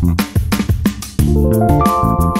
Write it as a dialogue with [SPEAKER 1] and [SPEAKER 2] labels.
[SPEAKER 1] Thank you.